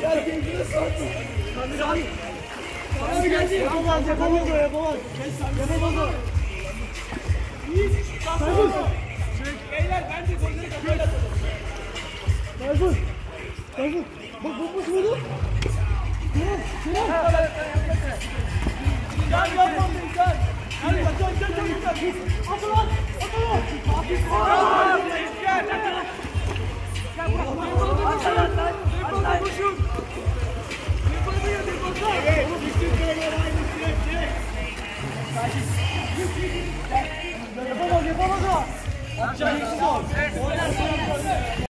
Gel gel gel sakin. Hadi hadi. Hadi geldi. Allah yapamaz o yapamaz. Yapamaz o. İyi. Beyler bence golleri kafayla atalım. Tayfun. Tayfun. Bak bomboş vurdu. Kerem. Kerem. Can yapma. Can. Can. Can. Can. Can. Can. Can. Can. Yapamaz yapamaz o. Atacak eksiz o.